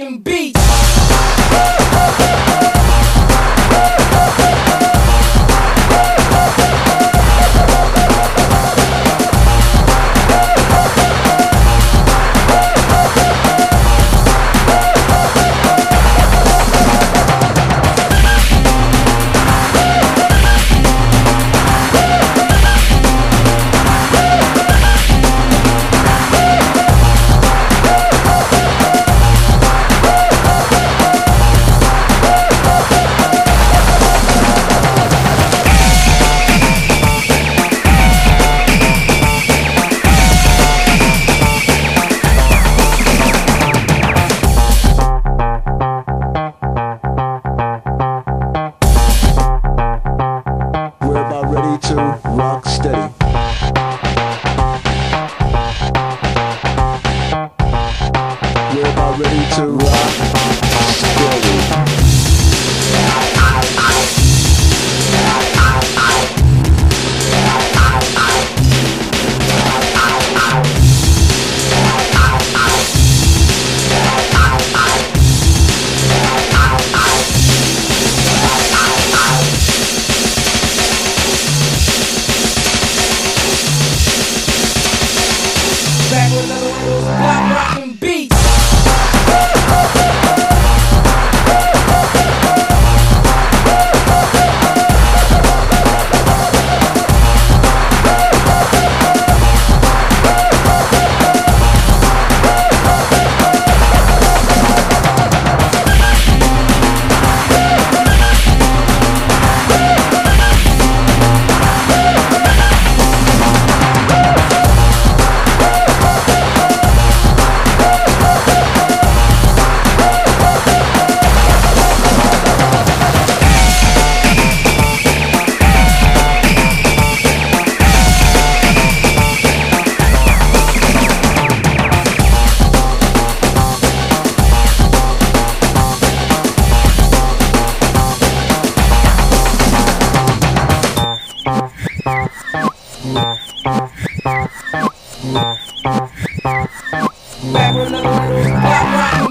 fucking Yeah.